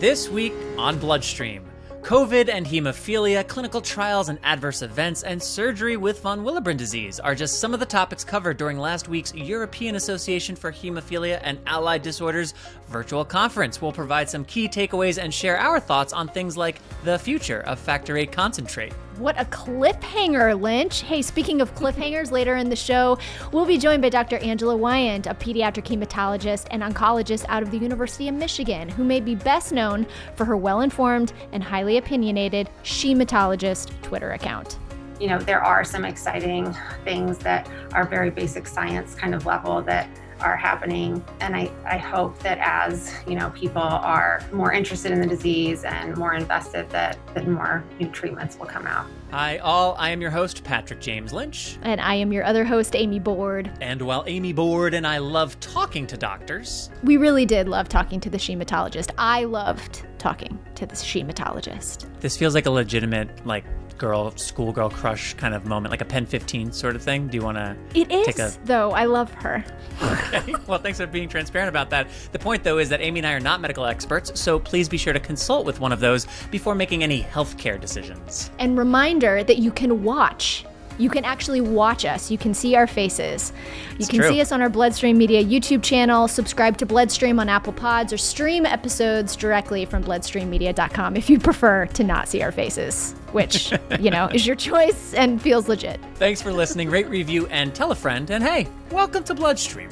This week on Bloodstream. COVID and hemophilia, clinical trials and adverse events, and surgery with von Willebrand disease are just some of the topics covered during last week's European Association for Hemophilia and Allied Disorders virtual conference. We'll provide some key takeaways and share our thoughts on things like the future of factor VIII concentrate. What a cliffhanger, Lynch. Hey, speaking of cliffhangers, later in the show, we'll be joined by Dr. Angela Weyand, a pediatric hematologist and oncologist out of the University of Michigan, who may be best known for her well informed and highly opinionated Shematologist Twitter account. You know, there are some exciting things that are very basic science kind of level that are happening. And I, I hope that as, you know, people are more interested in the disease and more invested that, that more new treatments will come out. Hi, all. I am your host, Patrick James Lynch. And I am your other host, Amy Board. And while Amy Board and I love talking to doctors, we really did love talking to the shematologist. I loved talking to the shematologist. This feels like a legitimate, like, girl schoolgirl crush kind of moment, like a Pen 15 sort of thing? Do you want to? It is, a... though. I love her. okay. Well, thanks for being transparent about that. The point, though, is that Amy and I are not medical experts, so please be sure to consult with one of those before making any healthcare decisions. And reminder that you can watch you can actually watch us. You can see our faces. You it's can true. see us on our Bloodstream Media YouTube channel, subscribe to Bloodstream on Apple Pods, or stream episodes directly from bloodstreammedia.com if you prefer to not see our faces, which, you know, is your choice and feels legit. Thanks for listening. Rate, review, and tell a friend. And hey, welcome to Bloodstream.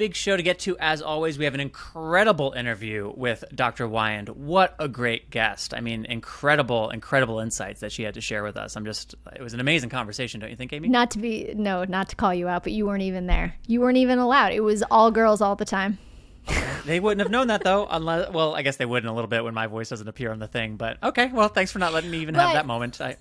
Big show to get to. As always, we have an incredible interview with Dr. Weyand. What a great guest. I mean, incredible, incredible insights that she had to share with us. I'm just, it was an amazing conversation, don't you think, Amy? Not to be, no, not to call you out, but you weren't even there. You weren't even allowed. It was all girls all the time. they wouldn't have known that though, unless well, I guess they would in a little bit when my voice doesn't appear on the thing. But okay, well, thanks for not letting me even but, have that moment. I,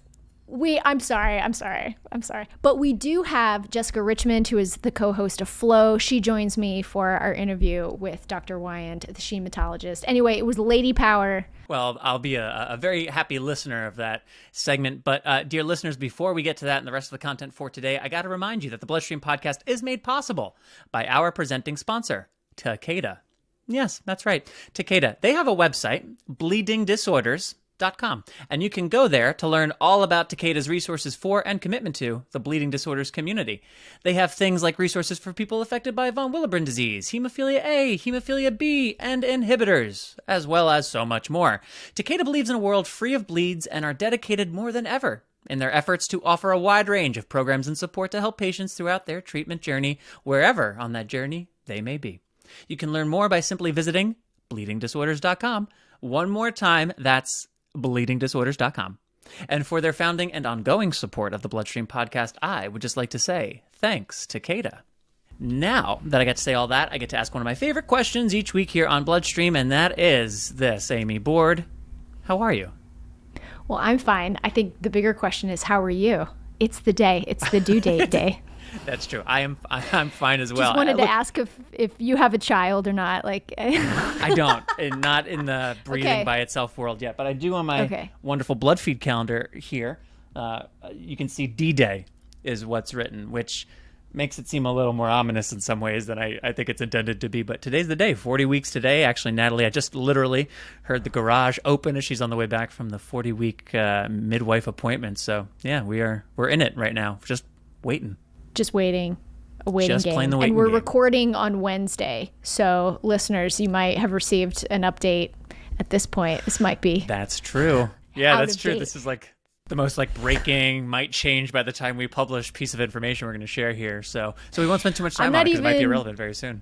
we i'm sorry i'm sorry i'm sorry. But we do have jessica richmond who is the co-host of flow. She joins me for our interview with dr weyand the shematologist anyway it was lady power. Well i'll be a, a very happy listener of that segment. But uh, dear listeners before we get to that and the rest of the content for today i got to remind you that the bloodstream podcast is made possible by our presenting sponsor takeda. Yes that's right takeda. They have a website bleeding disorders Com, and you can go there to learn all about Takeda's resources for and commitment to the bleeding disorders community. They have things like resources for people affected by von Willebrand disease, hemophilia A, hemophilia B, and inhibitors, as well as so much more. Takeda believes in a world free of bleeds and are dedicated more than ever in their efforts to offer a wide range of programs and support to help patients throughout their treatment journey, wherever on that journey they may be. You can learn more by simply visiting bleedingdisorders.com. One more time, that's bleedingdisorders.com. And for their founding and ongoing support of the Bloodstream podcast, I would just like to say thanks to Takeda. Now that I get to say all that, I get to ask one of my favorite questions each week here on Bloodstream, and that is this Amy Board. How are you? Well, I'm fine. I think the bigger question is, how are you? It's the day, it's the due date day. That's true. I am. I'm fine as well. Just wanted I, to ask if if you have a child or not. Like, I don't, and not in the breathing okay. by itself world yet, but I do on my okay. wonderful blood feed calendar here. Uh, you can see D Day is what's written, which makes it seem a little more ominous in some ways than I, I think it's intended to be. But today's the day, 40 weeks today. Actually, Natalie, I just literally heard the garage open as she's on the way back from the 40 week uh, midwife appointment. So yeah, we are we're in it right now, just waiting just waiting a waiting just game. and we're game. recording on Wednesday. So listeners, you might have received an update at this point. This might be That's true. Yeah, that's true. Date. This is like the most like breaking might change by the time we publish piece of information we're going to share here. So so we won't spend too much time on it because it might be irrelevant very soon.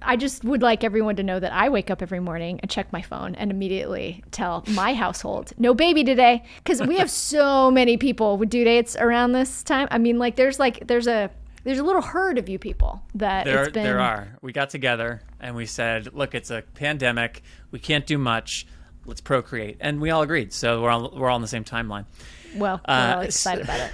I just would like everyone to know that I wake up every morning and check my phone and immediately tell my household, no baby today. Because we have so many people with due dates around this time. I mean, like, there's like, there's a, there's a little herd of you people that there, been... there are. We got together and we said, look, it's a pandemic. We can't do much. Let's procreate. And we all agreed. So we're all, we're all on the same timeline. Well, we're uh, all excited so... about it.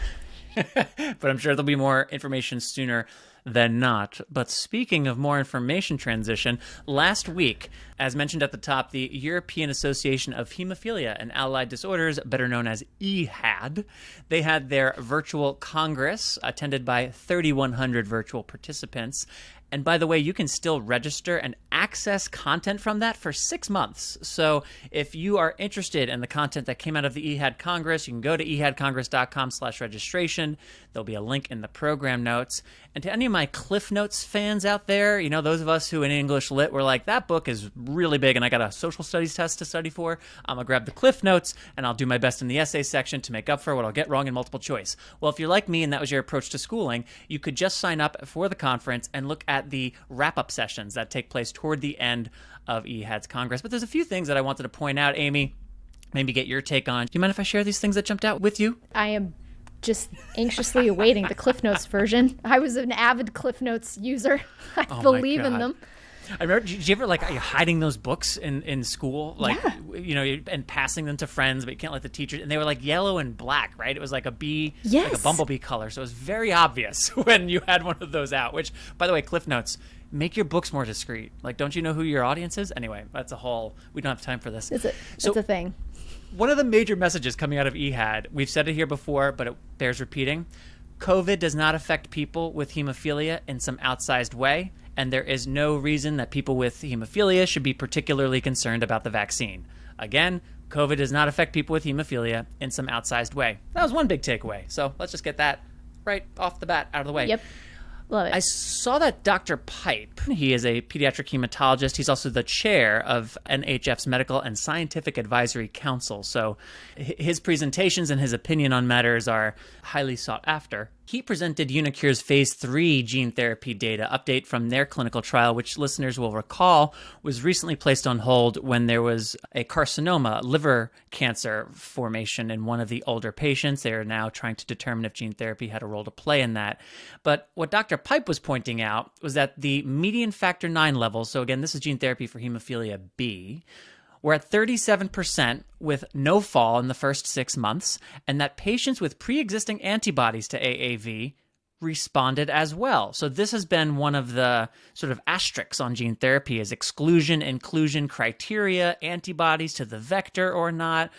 but I'm sure there'll be more information sooner than not. But speaking of more information transition, last week, as mentioned at the top, the European Association of Hemophilia and Allied Disorders, better known as EAHAD, they had their virtual congress attended by 3,100 virtual participants. And by the way, you can still register and access content from that for six months. So if you are interested in the content that came out of the EAHAD Congress, you can go to ehadcongress.com slash registration. There'll be a link in the program notes. And to any of my Cliff Notes fans out there, you know, those of us who in English Lit were like, that book is really big and I got a social studies test to study for, I'm going to grab the Cliff Notes and I'll do my best in the essay section to make up for what I'll get wrong in multiple choice. Well, if you're like me and that was your approach to schooling, you could just sign up for the conference and look at the wrap up sessions that take place toward the end of EAHAD's Congress. But there's a few things that I wanted to point out, Amy, maybe get your take on. Do you mind if I share these things that jumped out with you? I am just anxiously awaiting the Cliff Notes version. I was an avid Cliff Notes user. I oh believe in them. I remember. Did you ever like hiding those books in in school, like yeah. you know, and passing them to friends, but you can't let the teachers. And they were like yellow and black, right? It was like a bee, yes. like a bumblebee color, so it was very obvious when you had one of those out. Which, by the way, Cliff Notes make your books more discreet. Like, don't you know who your audience is? Anyway, that's a whole. We don't have time for this. It's a, so, it's a thing. One of the major messages coming out of EAHAD, we've said it here before, but it bears repeating. COVID does not affect people with hemophilia in some outsized way, and there is no reason that people with hemophilia should be particularly concerned about the vaccine. Again, COVID does not affect people with hemophilia in some outsized way. That was one big takeaway. So let's just get that right off the bat out of the way. Yep. Love it. I saw that Dr. Pipe, he is a pediatric hematologist. He's also the chair of NHF's Medical and Scientific Advisory Council. So his presentations and his opinion on matters are highly sought after. He presented uniQure's phase three gene therapy data update from their clinical trial, which listeners will recall was recently placed on hold when there was a carcinoma, liver cancer formation in one of the older patients. They are now trying to determine if gene therapy had a role to play in that. But what Dr. Pipe was pointing out was that the median factor nine levels, so again, this is gene therapy for hemophilia B, we're at 37% with no fall in the first six months, and that patients with pre existing antibodies to AAV responded as well. So this has been one of the sort of asterisks on gene therapy is exclusion inclusion criteria, antibodies to the vector or not.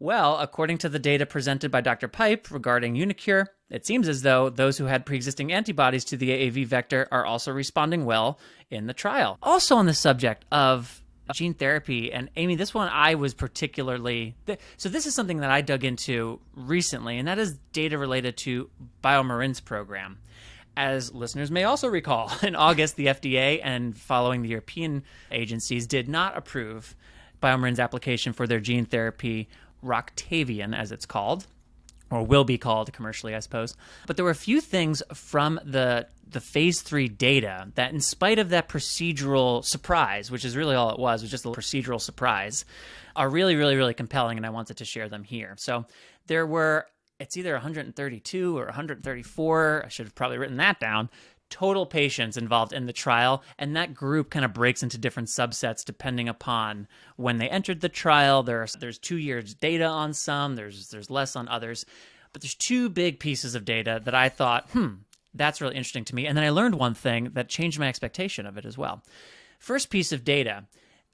Well, according to the data presented by Dr. Pipe regarding uniQure, it seems as though those who had pre-existing antibodies to the AAV vector are also responding well in the trial. Also on the subject of gene therapy. And Amy, this one I was particularly so. This is something that I dug into recently, and that is data related to BioMarin's program. As listeners may also recall, in August, the FDA and following the European agencies did not approve BioMarin's application for their gene therapy, Roctavian, as it's called or will be called commercially, I suppose. But there were a few things from the the phase three data that, in spite of that procedural surprise, which is really all it was, was just a procedural surprise, are really, really, really compelling, and I wanted to share them here. So there were it's either 132 or 134. I should have probably written that down total patients involved in the trial, and that group kind of breaks into different subsets depending upon when they entered the trial. There's there's two years data on some, there's there's less on others, but there's two big pieces of data that I thought, hmm, that's really interesting to me. And then I learned one thing that changed my expectation of it as well. First piece of data.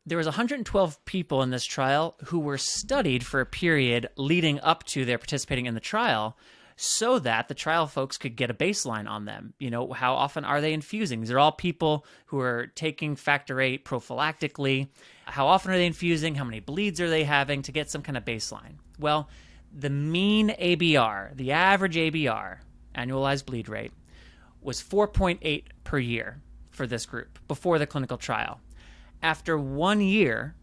There was 112 people in this trial who were studied for a period leading up to their participating in the trial so that the trial folks could get a baseline on them. You know, how often are they infusing? These are all people who are taking factor VIII prophylactically. How often are they infusing? How many bleeds are they having to get some kind of baseline? Well, the mean ABR, the average ABR, annualized bleed rate, was 4.8 per year for this group before the clinical trial. After one year,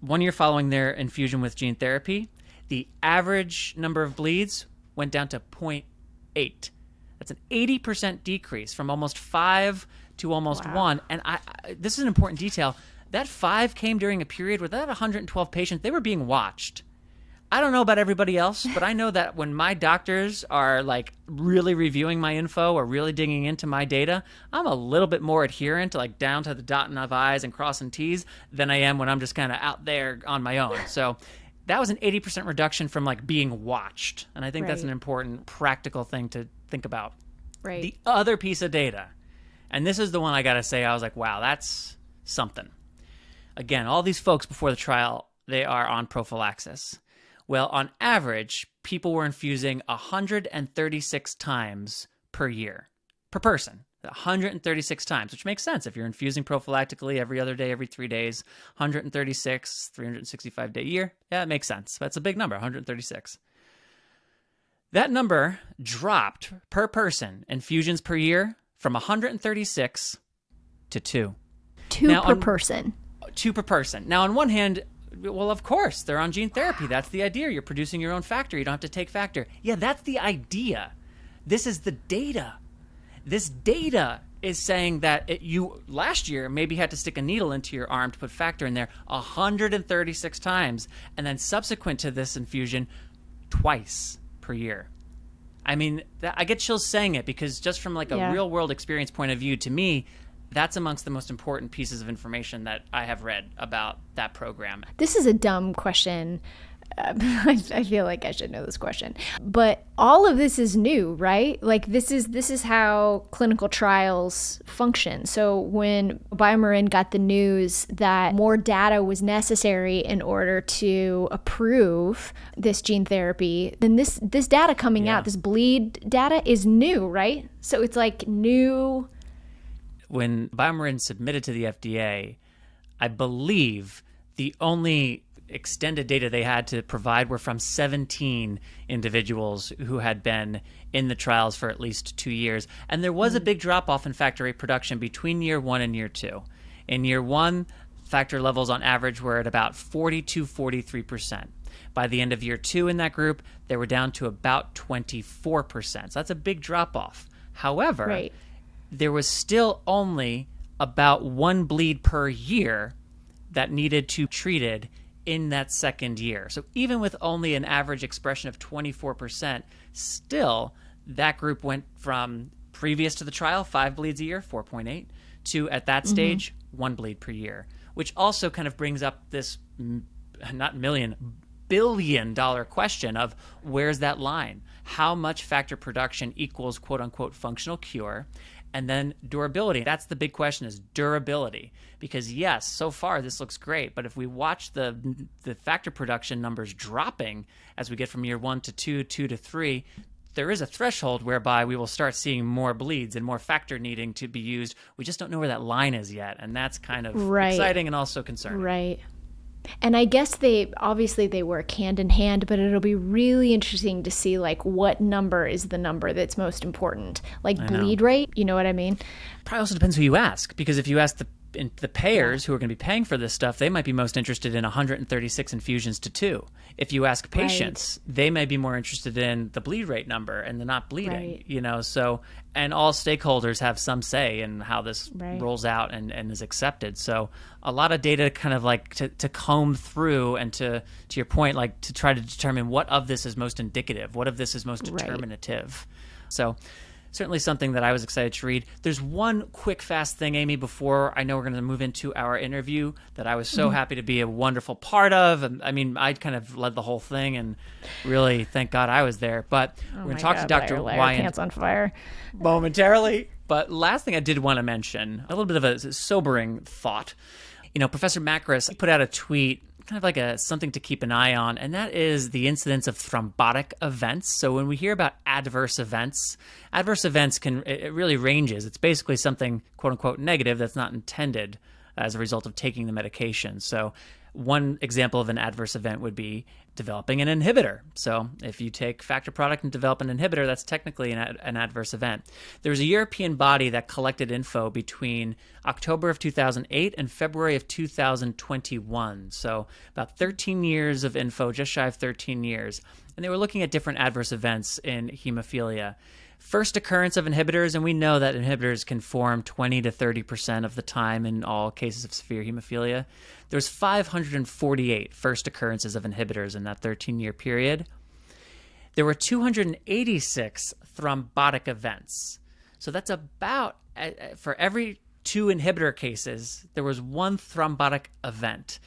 one year following their infusion with gene therapy, the average number of bleeds went down to 0.8. That's an 80% decrease from almost 5 to almost wow. 1. And I, I, this is an important detail. That 5 came during a period where that 112 patients, they were being watched. I don't know about everybody else, but I know that when my doctors are like really reviewing my info or really digging into my data, I'm a little bit more adherent, like down to the dotting of I's and crossing T's, than I am when I'm just kind of out there on my own. So that was an 80% reduction from like being watched. And I think right. that's an important practical thing to think about. Right. The other piece of data, and this is the one I got to say, I was like, wow, that's something. Again, all these folks before the trial, they are on prophylaxis. Well, on average, people were infusing 136 times per year, per person. 136 times, which makes sense if you're infusing prophylactically every other day, every three days, 136, 365 day year. Yeah, it makes sense. That's a big number, 136. That number dropped per person, infusions per year, from 136 to two. Two now, per on, person. Two per person. Now, on one hand, well, of course, they're on gene therapy. That's the idea. You're producing your own factor. You don't have to take factor. Yeah, that's the idea. This is the data. This data is saying that it, you last year maybe had to stick a needle into your arm to put factor in there 136 times, and then subsequent to this infusion, twice per year. I mean, that, I get chills saying it because just from like a yeah. real world experience point of view, to me, that's amongst the most important pieces of information that I have read about that program. This is a dumb question. I feel like I should know this question, but all of this is new, right? Like this is this is how clinical trials function. So when BioMarin got the news that more data was necessary in order to approve this gene therapy, then this this data coming yeah. out, this bleed data is new, right? So it's like new when BioMarin submitted to the FDA, I believe the only extended data they had to provide were from 17 individuals who had been in the trials for at least two years. And there was a mm-hmm. big drop off in factor production between year one and year two. In year one, factor levels on average were at about 42 43%. By the end of year two in that group, they were down to about 24%. So that's a big drop off. However, right there was still only about one bleed per year that needed to be treated in that second year. So even with only an average expression of 24%, still that group went from previous to the trial, five bleeds a year, 4.8, to at that mm-hmm. stage, mm-hmm. one bleed per year, which also kind of brings up this not million, billion dollar question of where's that line? How much factor production equals quote unquote functional cure? And then durability. That's the big question is durability. Because yes, so far this looks great, but if we watch the the factor production numbers dropping as we get from year 1 to 2, 2 to 3, there is a threshold whereby we will start seeing more bleeds and more factor needing to be used. We just don't know where that line is yet, and that's kind of right. exciting and also concerning. Right. And I guess they obviously they work hand in hand, but it'll be really interesting to see like what number is the number that's most important. Like bleed rate, you know what I mean? Probably also depends who you ask because if you ask the the payers who are going to be paying for this stuff, they might be most interested in 136 infusions to two. If you ask patients, right. they may be more interested in the bleed rate number and the not bleeding. Right. You know, so and all stakeholders have some say in how this right. rolls out and, and is accepted. So a lot of data kind of like to, to comb through and to to your point, like to try to determine what of this is most indicative, what of this is most determinative. So certainly something that I was excited to read. There's one quick, fast thing, Amy, before I know we're going to move into our interview that I was so mm-hmm. happy to be a wonderful part of. And I mean, I kind of led the whole thing, and really, thank God I was there. But oh we're going to talk God, to Dr. Weyand. Pants on fire momentarily. But last thing I did want to mention, a little bit of a sobering thought. You know, Professor Makris put out a tweet kind of like a something to keep an eye on, and that is the incidence of thrombotic events. So when we hear about adverse events, adverse events can it really ranges. It's basically something quote unquote negative that's not intended as a result of taking the medication. So one example of an adverse event would be developing an inhibitor. So, if you take factor product and develop an inhibitor, that's technically an, ad- an adverse event. There was a European body that collected info between October of 2008 and February of 2021. So, about 13 years of info, just shy of 13 years. And they were looking at different adverse events in hemophilia first occurrence of inhibitors, and we know that inhibitors can form 20 to 30% of the time in all cases of severe hemophilia. There's 548 first occurrences of inhibitors in that 13 year period. There were 286 thrombotic events. So that's about, uh, uh, for every two inhibitor cases, there was one thrombotic event.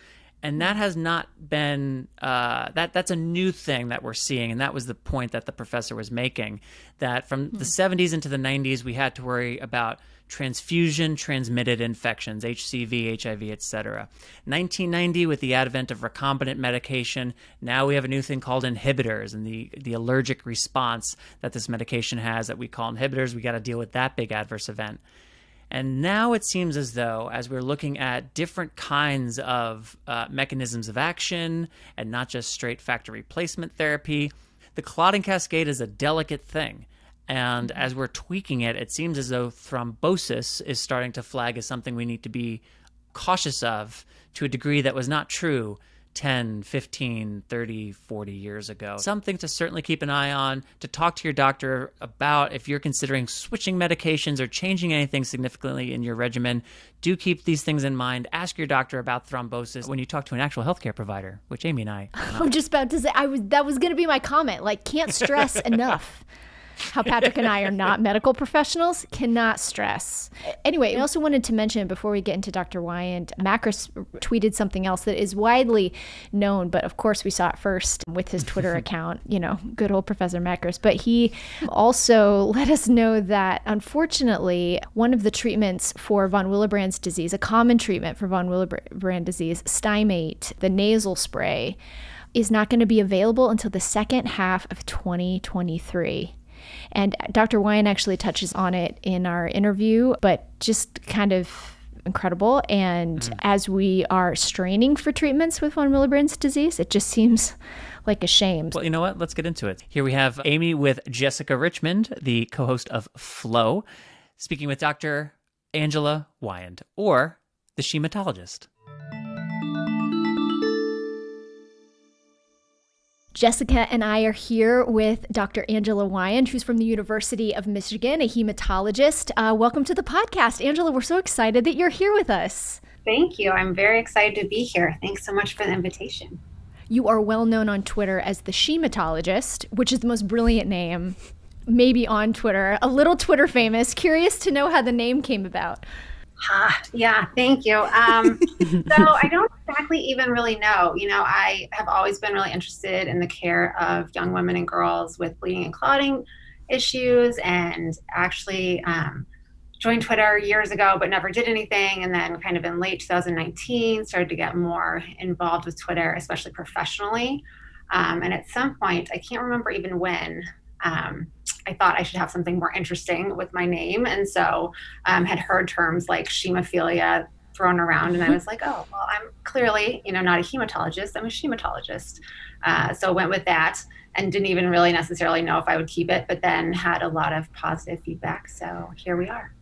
And that has not been uh, that that's a new thing that we're seeing. And that was the point that the professor was making that from the 70s into the 90s we had to worry about transfusion transmitted infections hcv hiv etc 1990 with the advent of recombinant medication now we have a new thing called inhibitors and the the allergic response that this medication has that we call inhibitors. We got to deal with that big adverse event and now it seems as though, as we're looking at different kinds of uh, mechanisms of action and not just straight factor replacement therapy, the clotting cascade is a delicate thing. And as we're tweaking it, it seems as though thrombosis is starting to flag as something we need to be cautious of to a degree that was not true 10, 15, 30, 40 years ago. Something to certainly keep an eye on, to talk to your doctor about if you're considering switching medications or changing anything significantly in your regimen. Do keep these things in mind. Ask your doctor about thrombosis when you talk to an actual healthcare provider, which Amy and I. I'm just about to say I was that was going to be my comment. Like can't stress enough how Patrick and I are not medical professionals, cannot stress. Anyway, I also wanted to mention before we get into Dr. Weyand, Makris tweeted something else that is widely known, but of course we saw it first with his Twitter account, you know, good old Professor Makris. But he also let us know that unfortunately, one of the treatments for von Willebrand's disease, a common treatment for von Willebrand disease, Stimate, the nasal spray, is not going to be available until the second half of 2023. And Dr. Weyand actually touches on it in our interview, but just kind of incredible. And mm. as we are straining for treatments with von Willebrand's disease, it just seems like a shame. Well, you know what? Let's get into it. Here we have Amy with Jessica Richmond, the co host of Flow, speaking with Dr. Angela Weyand, or the shematologist. Jessica and I are here with Dr. Angela Weyand, who's from the University of Michigan, a hematologist. Uh, welcome to the podcast. Angela, we're so excited that you're here with us. Thank you. I'm very excited to be here. Thanks so much for the invitation. You are well known on Twitter as the Shematologist, which is the most brilliant name maybe on Twitter. A little Twitter famous. Curious to know how the name came about. Ah, yeah, thank you. Um, so I don't exactly even really know. You know, I have always been really interested in the care of young women and girls with bleeding and clotting issues, and actually um, joined Twitter years ago, but never did anything. And then, kind of in late 2019, started to get more involved with Twitter, especially professionally. Um, and at some point, I can't remember even when. Um, I thought I should have something more interesting with my name. And so um, had heard terms like shemophilia thrown around. And I was like, oh, well, I'm clearly, you know, not a hematologist. I'm a shematologist. Uh, so went with that and didn't even really necessarily know if I would keep it, but then had a lot of positive feedback. So here we are.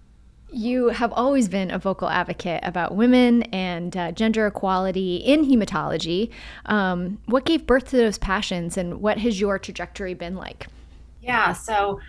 You have always been a vocal advocate about women and uh, gender equality in hematology. Um, what gave birth to those passions, and what has your trajectory been like? Yeah. So,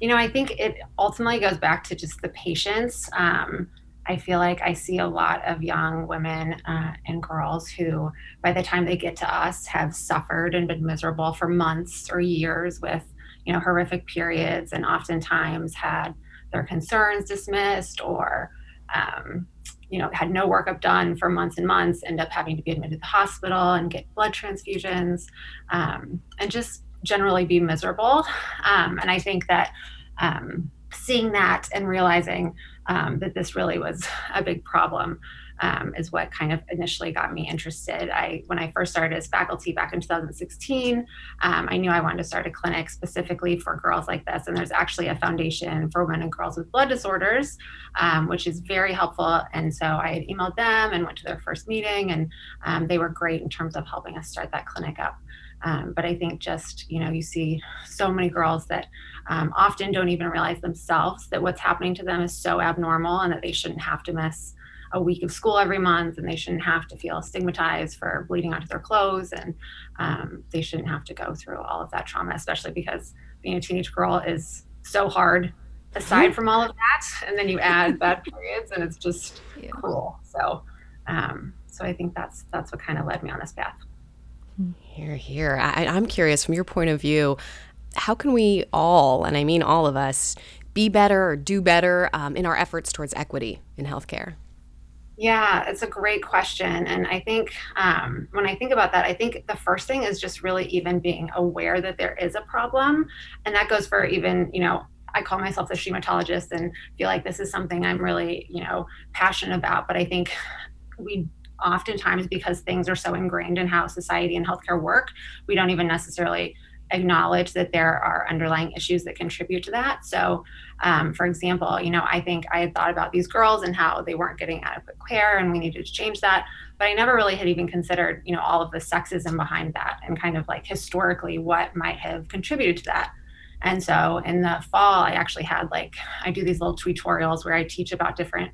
you know, I think it ultimately goes back to just the patience. Um, I feel like I see a lot of young women uh, and girls who, by the time they get to us, have suffered and been miserable for months or years with, you know, horrific periods, and oftentimes had their concerns dismissed or, um, you know, had no workup done for months and months, end up having to be admitted to the hospital and get blood transfusions, um, and just generally be miserable. Um, and I think that um, seeing that and realizing um, that this really was a big problem um, is what kind of initially got me interested. I, when I first started as faculty back in 2016, um, I knew I wanted to start a clinic specifically for girls like this. And there's actually a foundation for women and girls with blood disorders, um, which is very helpful. And so I had emailed them and went to their first meeting, and they were great in terms of helping us start that clinic up. Um, but I think just, you know, you see so many girls that um, often don't even realize themselves that what's happening to them is so abnormal and that they shouldn't have to miss a week of school every month and they shouldn't have to feel stigmatized for bleeding onto their clothes and um, they shouldn't have to go through all of that trauma, especially because being a teenage girl is so hard aside from all of that. And then you add bad periods and it's just yeah. cruel. So, um, so I think that's, that's what kind of led me on this path. Here, here. I, I'm curious from your point of view, how can we all, and I mean all of us, be better or do better um, in our efforts towards equity in healthcare? Yeah, it's a great question. And I think um, when I think about that, I think the first thing is just really even being aware that there is a problem. And that goes for even, you know, I call myself a shematologist and feel like this is something I'm really, you know, passionate about. But I think we oftentimes, because things are so ingrained in how society and healthcare work, we don't even necessarily acknowledge that there are underlying issues that contribute to that. So, um, for example, you know, I think I had thought about these girls and how they weren't getting adequate care and we needed to change that. But I never really had even considered, you know, all of the sexism behind that and kind of like historically what might have contributed to that. And so in the fall, I actually had like, I do these little tutorials where I teach about different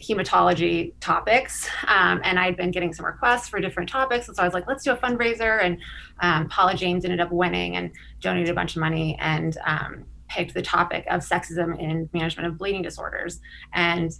hematology topics. Um, and I'd been getting some requests for different topics. And so I was like, let's do a fundraiser. And um, Paula James ended up winning and donated a bunch of money and um, picked the topic of sexism in management of bleeding disorders. And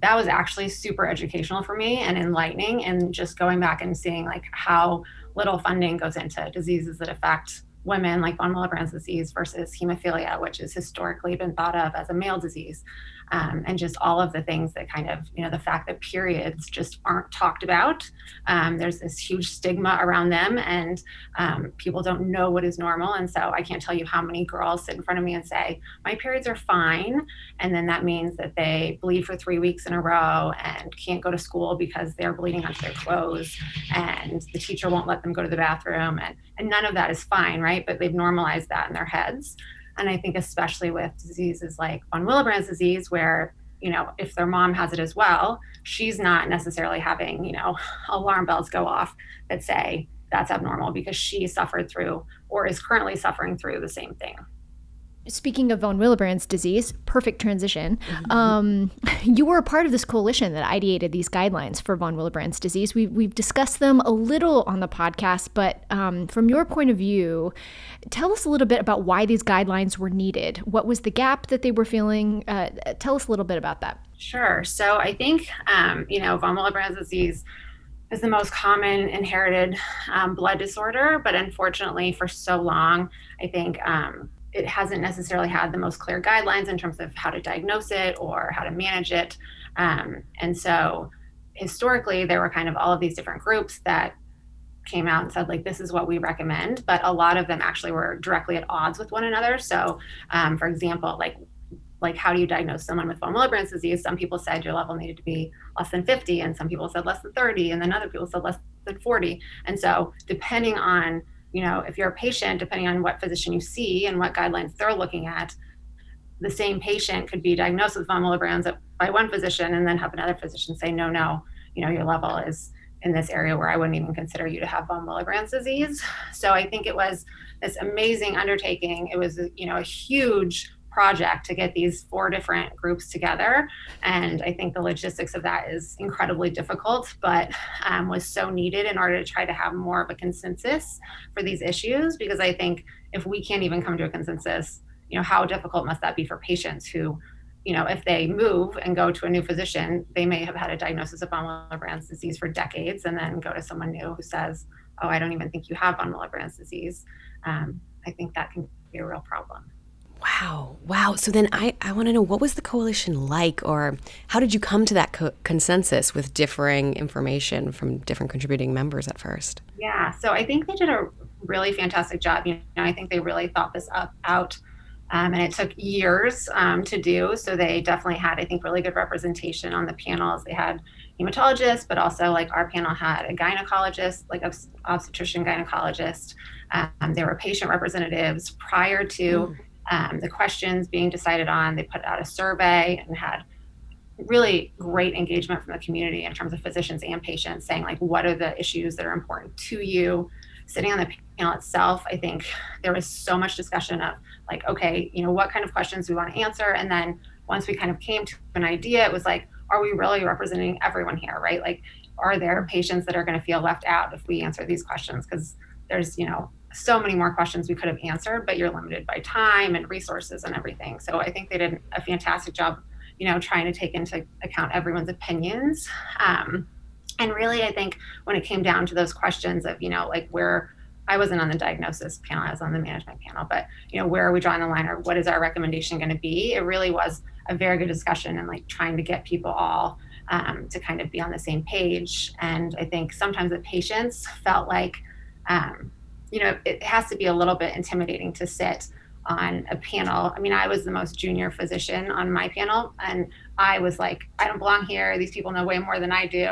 that was actually super educational for me and enlightening and just going back and seeing like how little funding goes into diseases that affect women like von Willebrand's disease versus hemophilia, which has historically been thought of as a male disease um, and just all of the things that kind of, you know, the fact that periods just aren't talked about. Um, there's this huge stigma around them, and um, people don't know what is normal. And so I can't tell you how many girls sit in front of me and say, My periods are fine. And then that means that they bleed for three weeks in a row and can't go to school because they're bleeding onto their clothes, and the teacher won't let them go to the bathroom. And, and none of that is fine, right? But they've normalized that in their heads. And I think especially with diseases like von Willebrand's disease, where you know if their mom has it as well, she's not necessarily having you know alarm bells go off that say that's abnormal because she suffered through or is currently suffering through the same thing. Speaking of von Willebrand's disease, perfect transition. Mm-hmm. Um, you were a part of this coalition that ideated these guidelines for von Willebrand's disease. We, we've discussed them a little on the podcast, but um, from your point of view, tell us a little bit about why these guidelines were needed. What was the gap that they were feeling? Uh, tell us a little bit about that. Sure. So I think, um, you know, von Willebrand's disease is the most common inherited um, blood disorder, but unfortunately, for so long, I think um, it hasn't necessarily had the most clear guidelines in terms of how to diagnose it or how to manage it. Um, and so historically, there were kind of all of these different groups that came out and said like this is what we recommend but a lot of them actually were directly at odds with one another. So um, for example like like how do you diagnose someone with von Willebrand's disease? Some people said your level needed to be less than 50 and some people said less than 30 and then other people said less than 40 and so depending on you know, if you're a patient, depending on what physician you see and what guidelines they're looking at, the same patient could be diagnosed with von Willebrand's by one physician and then have another physician say, no, no, you know, your level is in this area where I wouldn't even consider you to have von Willebrand's disease. So I think it was this amazing undertaking. It was, you know, a huge project to get these four different groups together. And I think the logistics of that is incredibly difficult, but um, was so needed in order to try to have more of a consensus for these issues. Because I think if we can't even come to a consensus, you know, how difficult must that be for patients who, you know, if they move and go to a new physician, they may have had a diagnosis of von Willebrand's disease for decades and then go to someone new who says, oh, I don't even think you have von Willebrand's disease. Um, I think that can be a real problem. Wow. Wow. So then I, I want to know what was the coalition like, or how did you come to that co- consensus with differing information from different contributing members at first? Yeah. So I think they did a really fantastic job. You know, I think they really thought this up out. Um, and it took years um, to do. So they definitely had, I think, really good representation on the panels. They had hematologists, but also like our panel had a gynecologist, like obstetrician gynecologist. Um, there were patient representatives prior to mm um, the questions being decided on. They put out a survey and had really great engagement from the community in terms of physicians and patients saying like what are the issues that are important to you? Sitting on the panel itself i think there was so much discussion of like okay you know what kind of questions we want to answer? And then once we kind of came to an idea it was like are we really representing everyone here right? Like are there patients that are going to feel left out if we answer these questions? Because there's you know so many more questions we could have answered, but you're limited by time and resources and everything. So I think they did a fantastic job, you know, trying to take into account everyone's opinions. Um, and really, I think when it came down to those questions of, you know, like where I wasn't on the diagnosis panel, I was on the management panel, but, you know, where are we drawing the line or what is our recommendation going to be? It really was a very good discussion and like trying to get people all um, to kind of be on the same page. And I think sometimes the patients felt like, um, you know, it has to be a little bit intimidating to sit on a panel. I mean, I was the most junior physician on my panel, and I was like, I don't belong here. These people know way more than I do.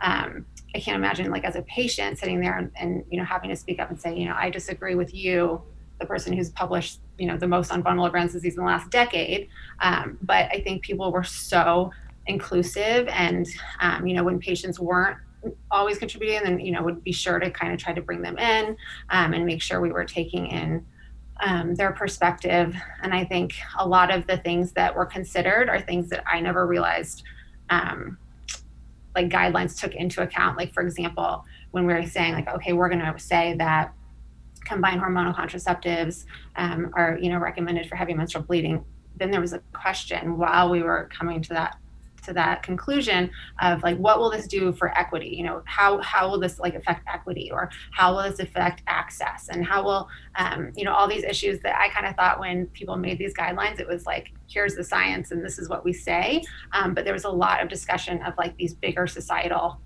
Um, I can't imagine, like, as a patient sitting there and, and, you know, having to speak up and say, you know, I disagree with you, the person who's published, you know, the most on von Willebrand's disease in the last decade. Um, but I think people were so inclusive, and um, you know, when patients weren't always contributing, then you know, would be sure to kind of try to bring them in um, and make sure we were taking in um, their perspective. And I think a lot of the things that were considered are things that I never realized um, like guidelines took into account. Like, for example, when we were saying, like, okay, we're going to say that combined hormonal contraceptives um, are, you know, recommended for heavy menstrual bleeding. Then there was a question while we were coming to that to that conclusion of like what will this do for equity? You know how how will this like affect equity? Or how will this affect access? And how will um, you know all these issues that i kind of thought when people made these guidelines it was like here's the science and this is what we say. Um, but there was a lot of discussion of like these bigger societal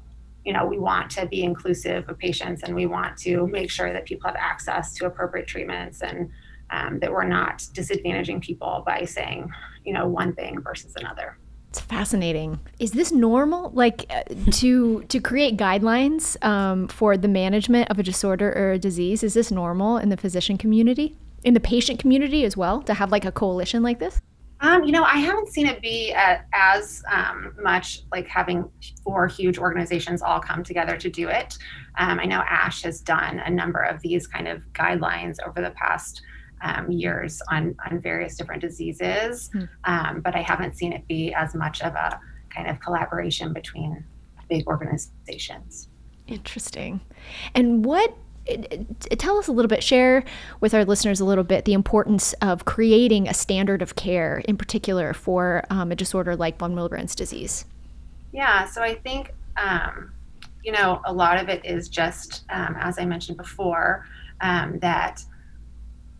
you know we want to be inclusive of patients and we want to make sure that people have access to appropriate treatments and um, that we're not disadvantaging people by saying you know one thing versus another it's fascinating. Is this normal? Like uh, to to create guidelines um, for the management of a disorder or a disease? Is this normal in the physician community, in the patient community as well, to have like a coalition like this? Um, you know, I haven't seen it be uh, as um, much like having four huge organizations all come together to do it. Um, I know ASH has done a number of these kind of guidelines over the past um, years on, on various different diseases, mm. um, but I haven't seen it be as much of a kind of collaboration between big organizations. Interesting. And what tell us a little bit share with our listeners a little bit the importance of creating a standard of care in particular for um, a disorder like von willebrand's disease yeah so i think um, you know a lot of it is just um, as i mentioned before um, that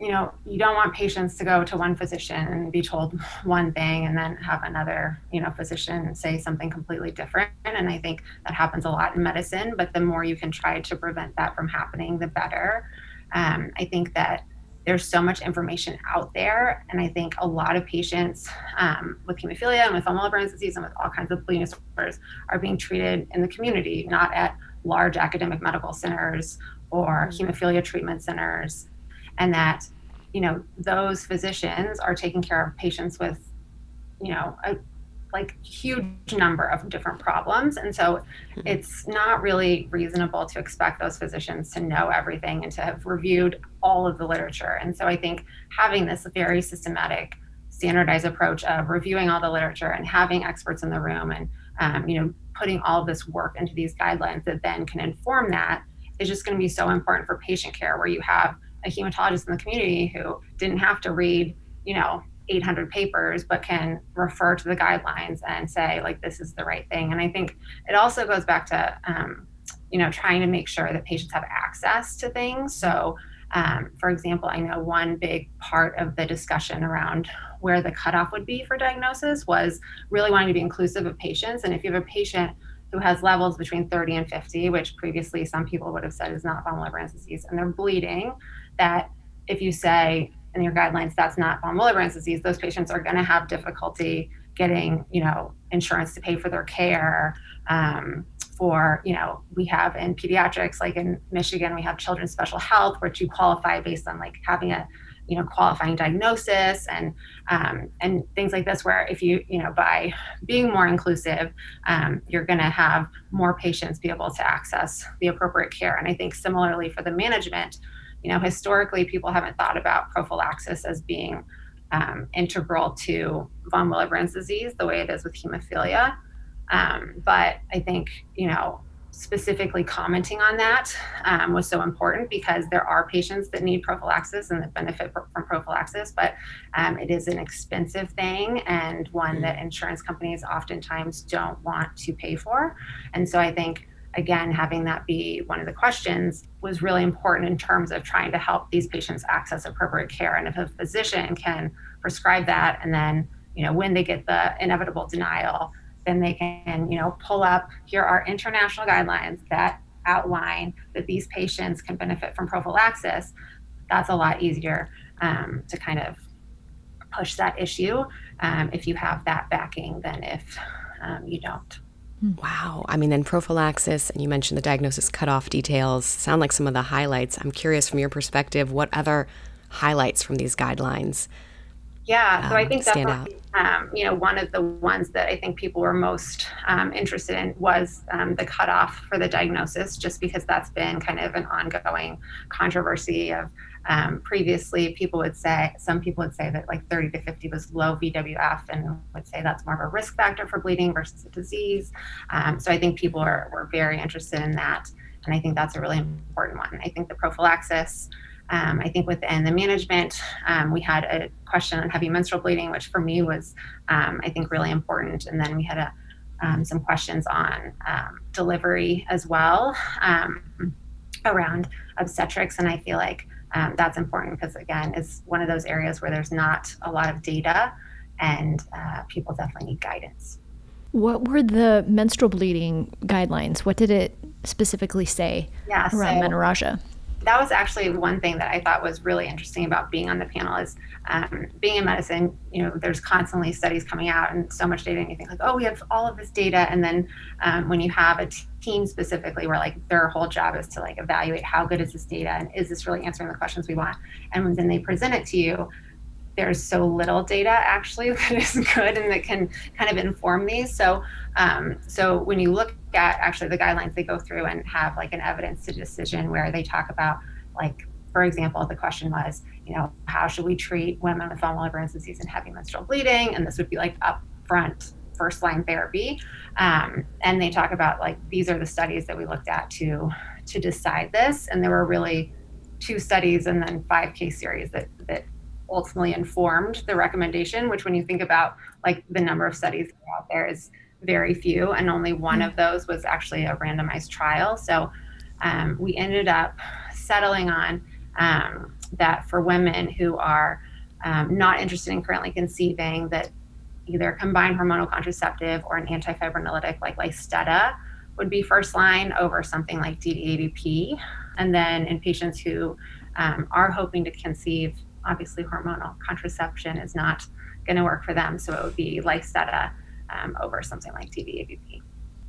you know, you don't want patients to go to one physician and be told one thing and then have another, you know, physician say something completely different. And I think that happens a lot in medicine, but the more you can try to prevent that from happening, the better. Um, I think that there's so much information out there. And I think a lot of patients um, with hemophilia and with von Willebrand's disease and with all kinds of bleeding disorders are being treated in the community, not at large academic medical centers or mm-hmm. hemophilia treatment centers and that you know those physicians are taking care of patients with you know a like huge number of different problems and so mm-hmm. it's not really reasonable to expect those physicians to know everything and to have reviewed all of the literature and so i think having this very systematic standardized approach of reviewing all the literature and having experts in the room and um, you know putting all of this work into these guidelines that then can inform that is just going to be so important for patient care where you have a hematologist in the community who didn't have to read, you know, 800 papers, but can refer to the guidelines and say, like, this is the right thing. And I think it also goes back to, um, you know, trying to make sure that patients have access to things. So, um, for example, I know one big part of the discussion around where the cutoff would be for diagnosis was really wanting to be inclusive of patients. And if you have a patient who has levels between 30 and 50, which previously some people would have said is not von Willebrand's disease, and they're bleeding, that if you say in your guidelines that's not von Willebrand's disease, those patients are going to have difficulty getting, you know, insurance to pay for their care. Um, for, you know, we have in pediatrics, like in Michigan, we have children's special health, which you qualify based on like having a, you know, qualifying diagnosis and um, and things like this. Where if you, you know, by being more inclusive, um, you're going to have more patients be able to access the appropriate care. And I think similarly for the management, you know, historically, people haven't thought about prophylaxis as being um, integral to von Willebrand's disease the way it is with hemophilia. Um, but I think, you know, specifically commenting on that um, was so important because there are patients that need prophylaxis and that benefit from prophylaxis, but um, it is an expensive thing and one that insurance companies oftentimes don't want to pay for. And so I think again, having that be one of the questions was really important in terms of trying to help these patients access appropriate care. And if a physician can prescribe that, and then, you know, when they get the inevitable denial, then they can, you know, pull up here are international guidelines that outline that these patients can benefit from prophylaxis. That's a lot easier um, to kind of push that issue um, if you have that backing than if um, you don't. Wow. I mean, then prophylaxis, and you mentioned the diagnosis cutoff details sound like some of the highlights. I'm curious from your perspective, what other highlights from these guidelines? Yeah, so um, I think that's um, you know one of the ones that I think people were most um, interested in was um, the cutoff for the diagnosis, just because that's been kind of an ongoing controversy of um, previously, people would say, some people would say that like 30 to 50 was low VWF and would say that's more of a risk factor for bleeding versus a disease. Um, so I think people are, were very interested in that. And I think that's a really important one. I think the prophylaxis, um, I think within the management, um, we had a question on heavy menstrual bleeding, which for me was, um, I think, really important. And then we had a, um, some questions on delivery as well around obstetrics. And I feel like um, that's important because again it's one of those areas where there's not a lot of data and uh, people definitely need guidance. What were the menstrual bleeding guidelines? What did it specifically say yeah, around so, menorrhagia that was actually one thing that I thought was really interesting about being on the panel is um, being in medicine, you know, there's constantly studies coming out and so much data and you think like, oh, we have all of this data. And then um, when you have a team specifically where like their whole job is to like evaluate how good is this data and is this really answering the questions we want? And then they present it to you, there's so little data actually that is good and that can kind of inform these. So, um, so when you look at actually the guidelines, they go through and have like an evidence to decision where they talk about like, for example, the question was, you know, how should we treat women with von Willebrand disease and heavy menstrual bleeding? And this would be like upfront first line therapy. Um, and they talk about like these are the studies that we looked at to to decide this. And there were really two studies and then five case series that that ultimately informed the recommendation, which when you think about like the number of studies out there is very few, and only one of those was actually a randomized trial. So um, we ended up settling on um, that for women who are um, not interested in currently conceiving, that either combined hormonal contraceptive or an antifibrinolytic like Lysteda would be first line over something like DDAVP. And then in patients who um, are hoping to conceive obviously hormonal contraception is not going to work for them. So it would be Lysteda um, over something like DDAVP.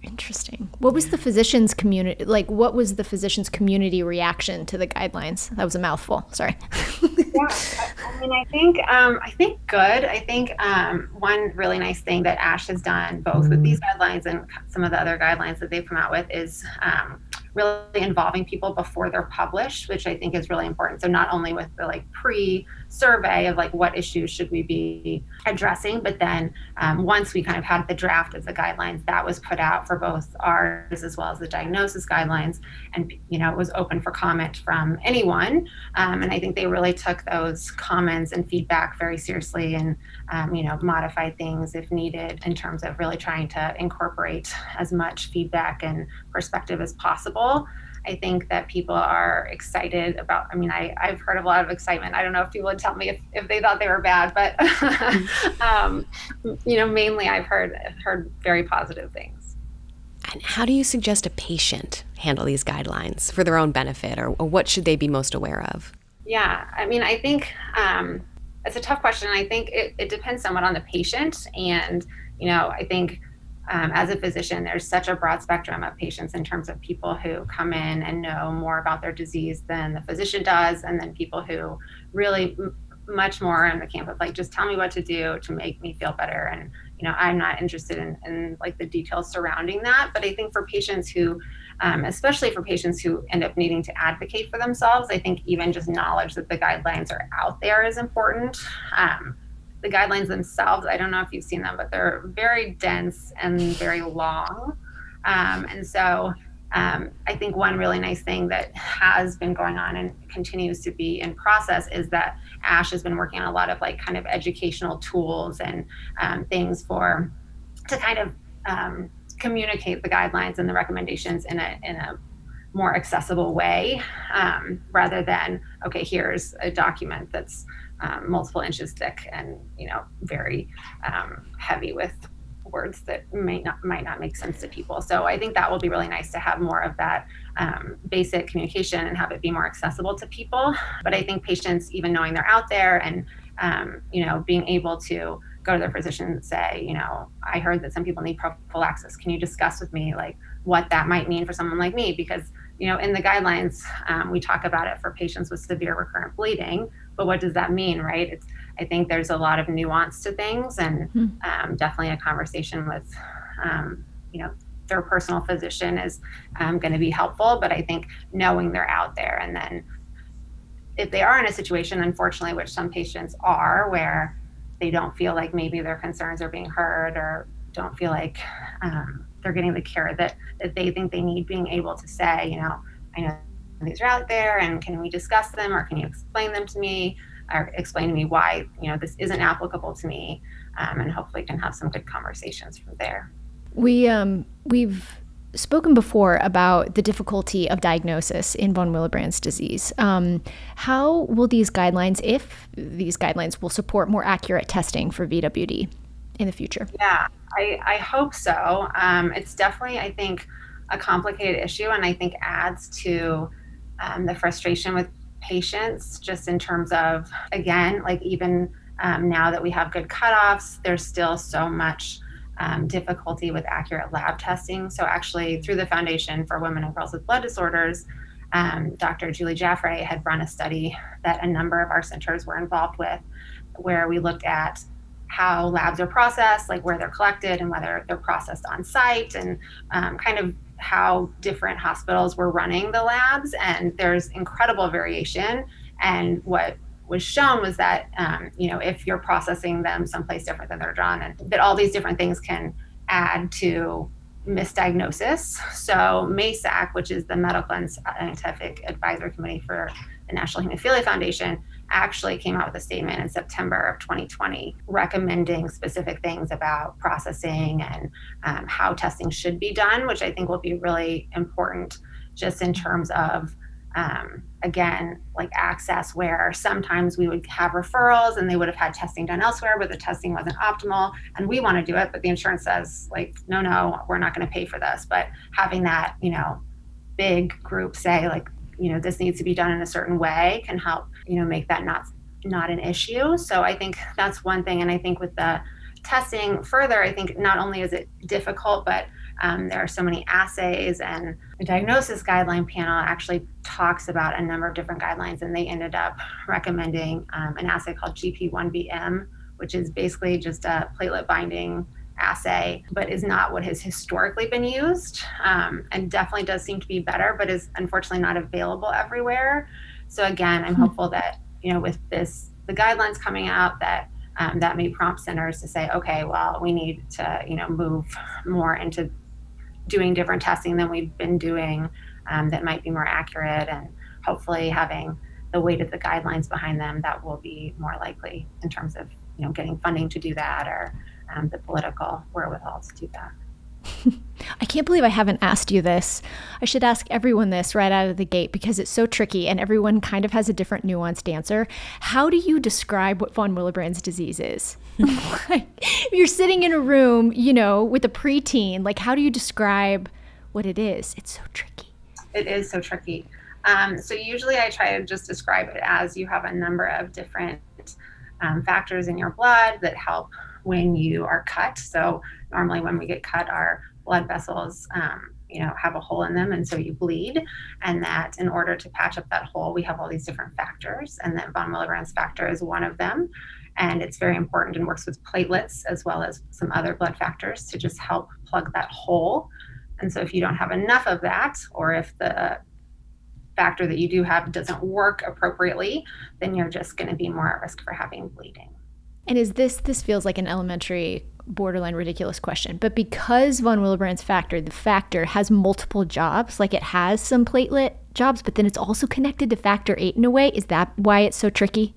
Interesting. What was the physician's community like? What was the physician's community reaction to the guidelines? That was a mouthful. Sorry. yeah, I, mean, I think um, I think good. I think um, one really nice thing that ASH has done, both with these guidelines and some of the other guidelines that they've come out with, is um, really involving people before they're published, which I think is really important. So not only with the like pre-survey of like what issues should we be addressing, but then um, once we kind of had the draft of the guidelines, that was put out for both ours as well as the diagnosis guidelines, and you know it was open for comment from anyone. Um, and I think they really took those comments and feedback very seriously, and um, you know modified things if needed in terms of really trying to incorporate as much feedback and perspective as possible people. I think that people are excited about. I mean, I, I've heard a lot of excitement. I don't know if people would tell me if, if they thought they were bad, but um, you know, mainly I've heard heard very positive things. And how do you suggest a patient handle these guidelines for their own benefit, or, or what should they be most aware of? Yeah, I mean, I think um, it's a tough question. I think it, it depends somewhat on the patient, and you know, I think um, as a physician, there's such a broad spectrum of patients in terms of people who come in and know more about their disease than the physician does, and then people who really m- much more in the camp of like, just tell me what to do to make me feel better. And, you know, I'm not interested in, in like the details surrounding that. But I think for patients who, um, especially for patients who end up needing to advocate for themselves, I think even just knowledge that the guidelines are out there is important. Um, the guidelines themselves, I don't know if you've seen them, but they're very dense and very long. Um, and so um, I think one really nice thing that has been going on and continues to be in process is that ASH has been working on a lot of like kind of educational tools and um, things for to kind of um, communicate the guidelines and the recommendations in a in a more accessible way um, rather than okay here's a document that's um, multiple inches thick and you know very um, heavy with words that might not might not make sense to people. So I think that will be really nice to have more of that um, basic communication and have it be more accessible to people. But I think patients, even knowing they're out there and um, you know being able to go to their physician and say, you know, I heard that some people need prophylaxis. Can you discuss with me like what that might mean for someone like me? Because you know, in the guidelines, um, we talk about it for patients with severe recurrent bleeding. But what does that mean, right? It's I think there's a lot of nuance to things, and hmm. um, definitely a conversation with, um, you know, their personal physician is um, going to be helpful. But I think knowing they're out there, and then if they are in a situation, unfortunately, which some patients are, where they don't feel like maybe their concerns are being heard or don't feel like um, they're getting the care that, that they think they need, being able to say, you know, I know these are out there and can we discuss them or can you explain them to me or explain to me why, you know, this isn't applicable to me um, and hopefully can have some good conversations from there. We, um, we've spoken before about the difficulty of diagnosis in von Willebrand's disease. Um, how will these guidelines, if these guidelines will support more accurate testing for VWD in the future? Yeah, I, I hope so. Um, it's definitely, I think, a complicated issue, and I think adds to um, the frustration with patients just in terms of, again, like even um, now that we have good cutoffs, there's still so much um, difficulty with accurate lab testing. So, actually, through the Foundation for Women and Girls with Blood Disorders, um, Dr. Julie Jaffray had run a study that a number of our centers were involved with, where we looked at how labs are processed, like where they're collected and whether they're processed on site, and um, kind of how different hospitals were running the labs. And there's incredible variation. And what was shown was that um, you know if you're processing them someplace different than they're drawn, and that all these different things can add to misdiagnosis. So MASAC, which is the Medical and Scientific Advisory Committee for the National Hemophilia Foundation, actually came out with a statement in September of 2020 recommending specific things about processing and um, how testing should be done, which I think will be really important just in terms of um, again, like access, where sometimes we would have referrals and they would have had testing done elsewhere, but the testing wasn't optimal. And we want to do it, but the insurance says, like, no, no, we're not going to pay for this. But having that, you know, big group say, like, you know, this needs to be done in a certain way can help, you know, make that not not an issue. So I think that's one thing. And I think with the testing further, I think not only is it difficult, but um, there are so many assays, and the diagnosis guideline panel actually talks about a number of different guidelines, and they ended up recommending um, an assay called GP1BM, which is basically just a platelet binding assay, but is not what has historically been used, um, and definitely does seem to be better, but is unfortunately not available everywhere. So again, I'm hmm. hopeful that you know with this the guidelines coming out that um, that may prompt centers to say, okay, well, we need to, you know, move more into doing different testing than we've been doing um, that might be more accurate and hopefully having the weight of the guidelines behind them that will be more likely in terms of you know getting funding to do that or um, the political wherewithal to do that. I can't believe I haven't asked you this. I should ask everyone this right out of the gate because it's so tricky and everyone kind of has a different nuanced answer. How do you describe what von Willebrand's disease is? like, you're sitting in a room, you know, with a preteen, like how do you describe what it is? It's so tricky. It is so tricky. Um, so usually I try to just describe it as you have a number of different um, factors in your blood that help when you are cut. So normally when we get cut, our blood vessels, um, you know, have a hole in them, and so you bleed. And that in order to patch up that hole, we have all these different factors, and that von Willebrand's factor is one of them. And it's very important and works with platelets as well as some other blood factors to just help plug that hole. And so if you don't have enough of that, or if the factor that you do have doesn't work appropriately, then you're just going to be more at risk for having bleeding. And is this this feels like an elementary borderline ridiculous question, but because von Willebrand's factor, the factor has multiple jobs, like it has some platelet jobs, but then it's also connected to factor 8 in a way, is that why it's so tricky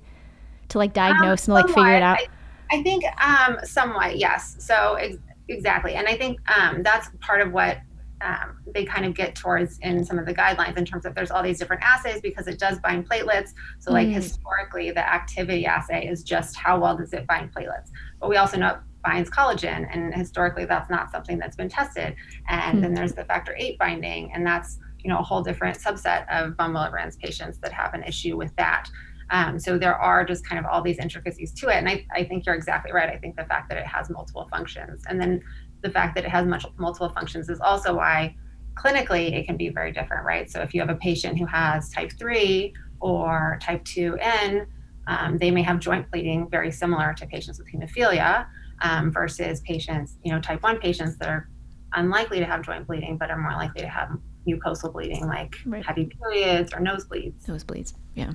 to like diagnose um, and like figure it out? I, I think um somewhat, yes. So ex- exactly. And I think um that's part of what um, they kind of get towards in some of the guidelines in terms of there's all these different assays because it does bind platelets. So like mm. historically, the activity assay is just how well does it bind platelets. But we also know it binds collagen, and historically that's not something that's been tested. And mm-hmm. then there's the factor eight binding, and that's you know a whole different subset of von Willebrand's patients that have an issue with that. Um, so there are just kind of all these intricacies to it, and I, I think you're exactly right. I think the fact that it has multiple functions, and then the fact that it has much, multiple functions is also why clinically it can be very different, right? So if you have a patient who has type 3 or type 2N, um, they may have joint bleeding very similar to patients with hemophilia um, versus patients, you know, type 1 patients that are unlikely to have joint bleeding but are more likely to have mucosal bleeding like right. heavy periods or nosebleeds. Nosebleeds, yeah.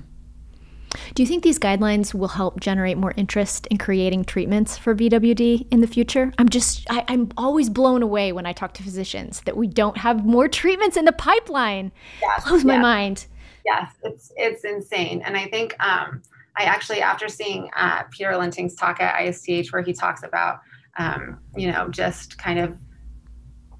Do you think these guidelines will help generate more interest in creating treatments for VWD in the future? I'm just, I, am always blown away when I talk to physicians that we don't have more treatments in the pipeline. Yes, Blows my mind. Yes, it's it's insane, and I think um, I actually after seeing uh, Peter Lenting's talk at ISTH where he talks about um, you know just kind of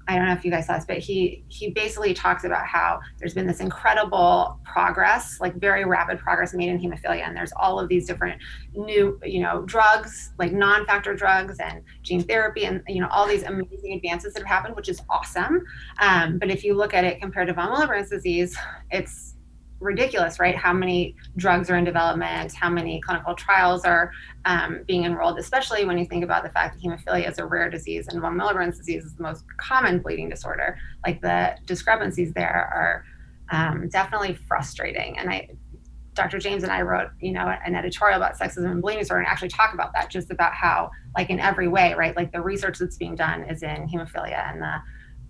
I don't know if you guys saw this, but he he basically talks about how there's been this incredible progress, like very rapid progress made in hemophilia, and there's all of these different new, you know, drugs, like non-factor drugs and gene therapy, and you know, all these amazing advances that have happened, which is awesome. Um, but if you look at it compared to von Willebrand's disease, it's ridiculous, right? How many drugs are in development, how many clinical trials are um, being enrolled, especially when you think about the fact that hemophilia is a rare disease and von Willebrand's disease is the most common bleeding disorder. Like the discrepancies there are um, definitely frustrating. And I, Dr. James and I wrote, you know, an editorial about sexism and bleeding disorder and actually talk about that, just about how, like in every way, right? Like the research that's being done is in hemophilia and the,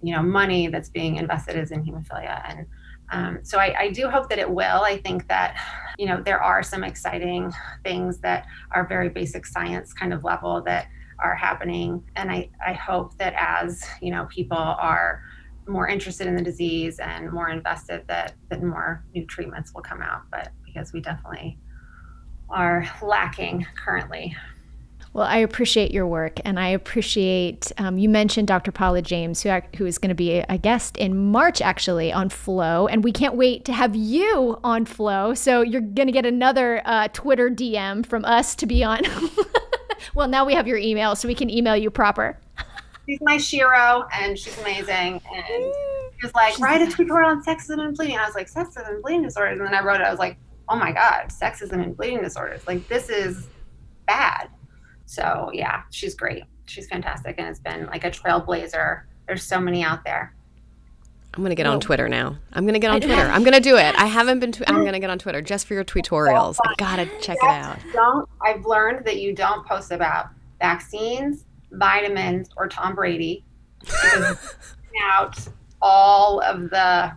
you know, money that's being invested is in hemophilia. And um, so I, I, do hope that it will. I think that, you know, there are some exciting things that are very basic science kind of level that are happening. And I, I hope that as, you know, people are more interested in the disease and more invested that, that more new treatments will come out. But because we definitely are lacking currently. Well, I appreciate your work, and I appreciate um, you mentioned Dr. Paula James, who, who is going to be a guest in March actually on Flow, and we can't wait to have you on Flow. So you're going to get another uh, Twitter DM from us to be on. well, now we have your email, so we can email you proper. She's my Shiro, and she's amazing. And she was like, write a tutorial on sexism and bleeding. And I was like, sexism and bleeding disorders. And then I wrote it. I was like, oh my god, sexism and bleeding disorders. Like this is bad so yeah, she's great. She's fantastic, and it's been like a trailblazer. There's so many out there. I'm gonna get on Twitter now. I'm gonna get on Twitter. I'm gonna do it. I haven't been. Tw- I'm gonna get on Twitter just for your tutorials. I gotta check it out. Don't. I've learned that you don't post about vaccines, vitamins, or Tom Brady. out all of the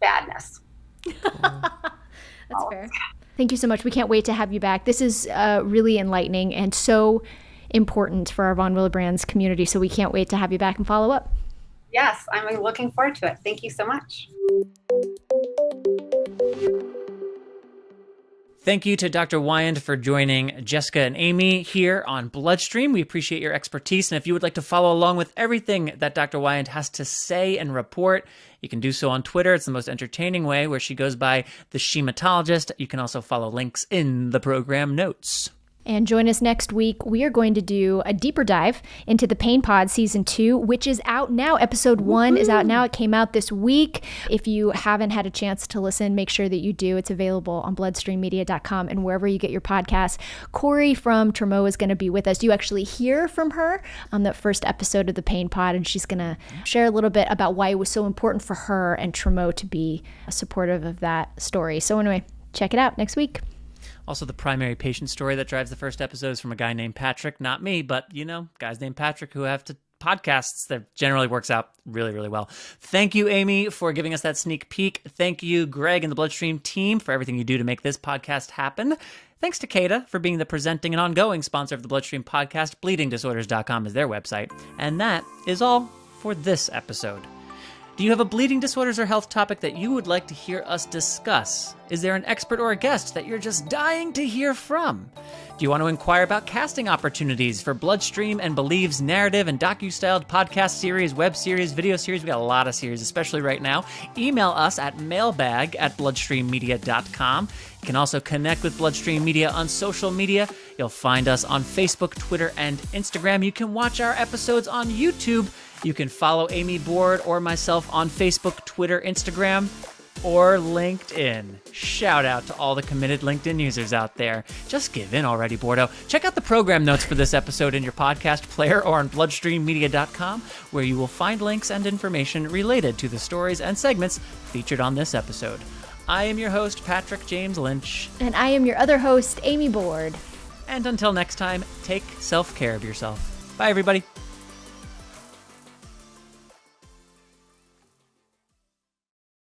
badness. That's fair. Thank you so much. We can't wait to have you back. This is uh, really enlightening and so important for our Von Willebrands community. So we can't wait to have you back and follow up. Yes, I'm looking forward to it. Thank you so much. Thank you to Dr. Weyand for joining Jessica and Amy here on Bloodstream. We appreciate your expertise. And if you would like to follow along with everything that Dr. Weyand has to say and report, you can do so on Twitter. It's the most entertaining way where she goes by the Shematologist. You can also follow links in the program notes. And join us next week. We are going to do a deeper dive into the Pain Pod season two, which is out now. Episode one Woo-hoo! is out now. It came out this week. If you haven't had a chance to listen, make sure that you do. It's available on bloodstreammedia.com and wherever you get your podcasts. Corey from Tremo is going to be with us. You actually hear from her on the first episode of the Pain Pod, and she's going to share a little bit about why it was so important for her and Tremo to be supportive of that story. So, anyway, check it out next week. Also, the primary patient story that drives the first episode is from a guy named Patrick, not me, but you know, guys named Patrick who have to podcasts that generally works out really, really well. Thank you, Amy, for giving us that sneak peek. Thank you, Greg and the Bloodstream team, for everything you do to make this podcast happen. Thanks to Takeda for being the presenting and ongoing sponsor of the Bloodstream podcast. BleedingDisorders.com is their website. And that is all for this episode. Do you have a bleeding disorders or health topic that you would like to hear us discuss? Is there an expert or a guest that you're just dying to hear from? Do you want to inquire about casting opportunities for Bloodstream and Believe's narrative and docu-styled podcast series, web series, video series? We got a lot of series, especially right now. Email us at mailbag at bloodstreammedia.com. You can also connect with Bloodstream Media on social media. You'll find us on Facebook, Twitter, and Instagram. You can watch our episodes on YouTube. You can follow Amy Board or myself on Facebook, Twitter, Instagram or LinkedIn. Shout out to all the committed LinkedIn users out there. Just give in already, Bordeaux. Check out the program notes for this episode in your podcast player or on bloodstreammedia.com, where you will find links and information related to the stories and segments featured on this episode. I am your host, Patrick James Lynch. And I am your other host, Amy Board. And until next time, take self care of yourself. Bye, everybody.